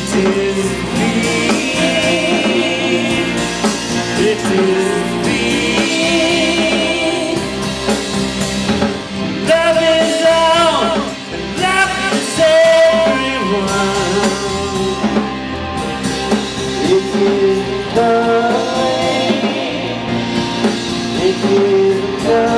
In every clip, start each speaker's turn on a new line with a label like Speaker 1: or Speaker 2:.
Speaker 1: It is me. It is me. Love is all, love is everyone. It is. It is.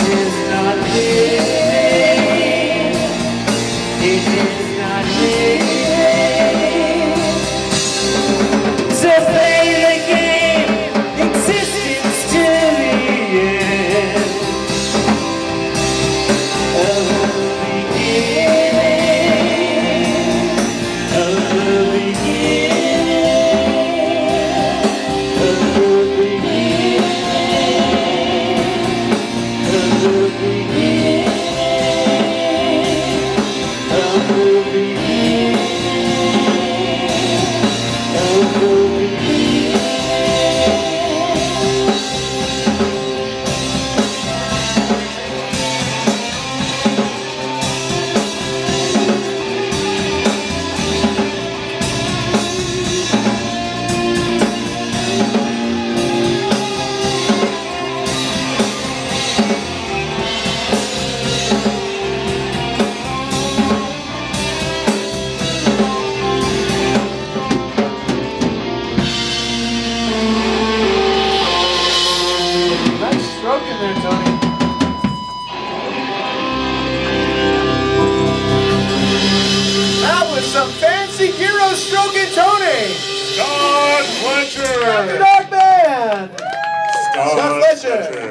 Speaker 1: is not me.
Speaker 2: from Fancy Hero Stroke and Tony.
Speaker 3: Scott Fletcher. Dr.
Speaker 2: Dog Man.
Speaker 3: Scott, Fletcher.